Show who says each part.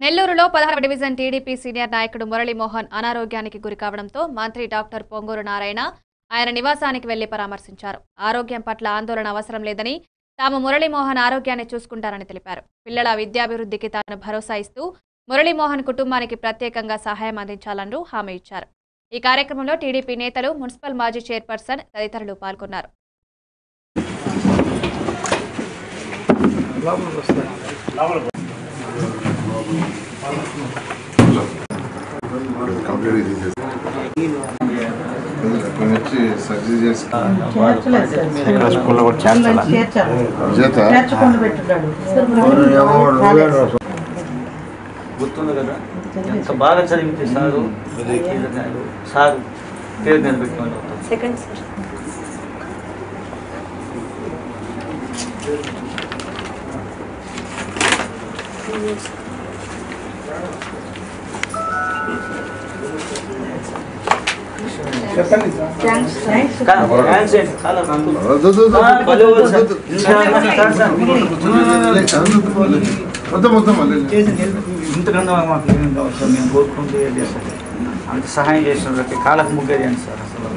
Speaker 1: నెల్లూరులో పదహారవ division TDP senior నాయకుడు మురళీమోహన్ అనారోగ్యానికి గురికావడంతో మంత్రి డాక్టర్ పొంగూరు నారాయణ ఆయన నివాసానికి వెళ్ళి పరామర్శించారు. ఆరోగ్యం పట్ల ఆందోళన అవసరం లేదని తాము మురళీమోహన్ ఆరోగ్యాన్ని చూసుకుంటారని తెలిపారు. పిల్లల విద్యాభివృద్ధికి తాను భరోసా ఇస్తూ మురళీమోహన్ కుటుంబానికి ప్రత్యేకంగా సహాయం అందించాలని హామీ ఇచ్చారు. ఈ కార్యక్రమంలో టీడీపీ నేతలు మున్సిపల్ మాజీ చైర్పర్సన్ తదితరులు పాల్గొన్నారు.
Speaker 2: కంప్లీట్ సర్జరీ చేసి
Speaker 3: స్కూల్లో కూడా చేర్చాలా
Speaker 2: చేత
Speaker 4: గుర్తుంది కదా? ఎంత బాగా చదివితే సారు సారు పేరు నిలబెట్టుకోండి
Speaker 5: సెకండ్ సార్
Speaker 4: ఇంతకన్నా మాకు ఏమేమి కావాలి సార్? మేము కోరుకుంటే అంత సహాయం చేసిన కాళ్ళకు ముగ్గేది సార్ అసలు.